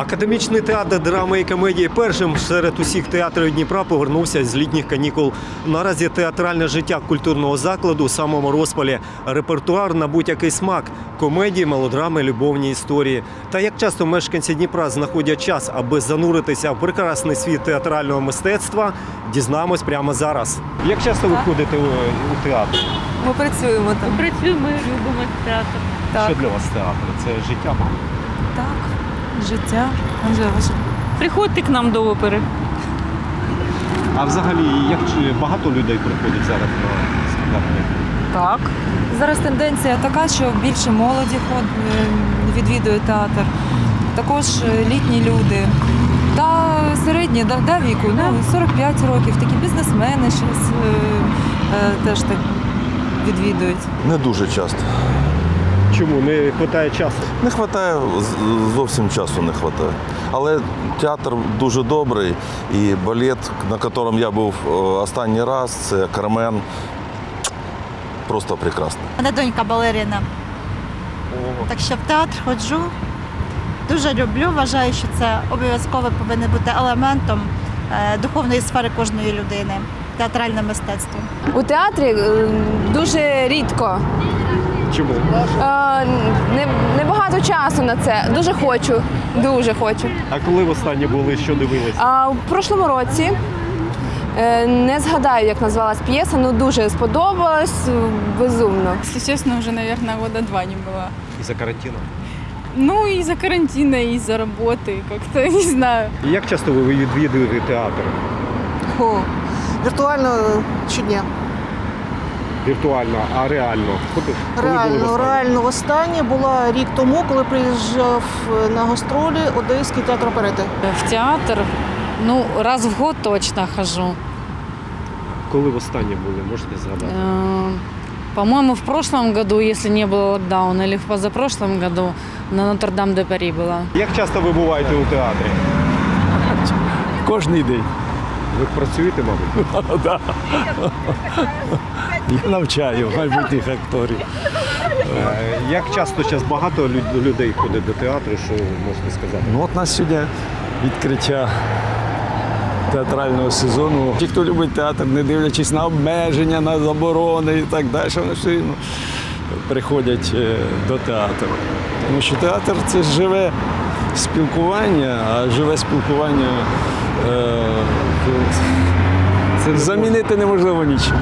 Академічний театр драми і комедії першим серед усіх театрів Дніпра повернувся з літніх канікул. Наразі театральне життя культурного закладу у самому розпалі. Репертуар на будь-який смак, комедії, мелодрами, любовні історії. Та як часто мешканці Дніпра знаходять час, аби зануритися в прекрасний світ театрального мистецтва, дізнаємось прямо зараз. Як часто ви ходите у, у театр? Ми працюємо там. Працюємо, любимо театр. Так, Що для вас театр? Це життя. так. Життя. Приходьте к нам до опери. А взагалі, як чи багато людей приходять зараз на спектаклі? Так. Зараз тенденція така, що більше молоді ход, е, відвідує театр. Також е, літні люди. Та середні да, да, віку, ну, 45 років, такі бізнесмени зараз теж так відвідують. Не дуже часто. Чому не вистачає часу? Не вистачає, зовсім часу не вистачає. Але театр дуже добрий і балет, на якому я був е, останній раз, це Кармен. Просто прекрасно. У мене донька балерина. Так що в театр ходжу. Дуже люблю. Вважаю, що це обов'язково повинен бути елементом е, духовної сфери кожної людини. Театральне мистецтво. У театрі е, дуже рідко. Чому? Е, Не, небагато часу на це. Дуже хочу. Дуже хочу. А коли в останнє були, що дивилися? А в прошлому році е, не згадаю, як називалась п'єса, але дуже сподобалась е, безумно. Если честно, уже, наверное, года два не была. Із-за карантину. Ну, из-за карантина, и из-за работы, как-то, не знаю. І як часто ви відвідуєте театр? О, віртуально щодня. Віртуально, а реально? Коли- коли були Реально, востаннє? реально востаннє була рік тому, коли приїжджав на гастролі Одеський театр оперети. В театр, ну, раз в год точно хожу. Коли востаннє були, можете згадати? Э, По-моему, в прошлом году, если не было локдауна, или в позапрошлом году на Нотр-Дам-де-Пари была. Як часто ви буваєте у театрі? Кожний день. Ви працюєте, мабуть? Я навчаю майбутніх акторів. Е, Як часто зараз багато людей ходить до театру, що можете сказати? Ну от нас сьогодні відкриття театрального сезону. Ті, хто любить театр, не дивлячись на обмеження, на заборони і так далі, вони все одно приходять е, до театру. Тому що театр це живе спілкування, а живе спілкування е, замінити неможливо нічим.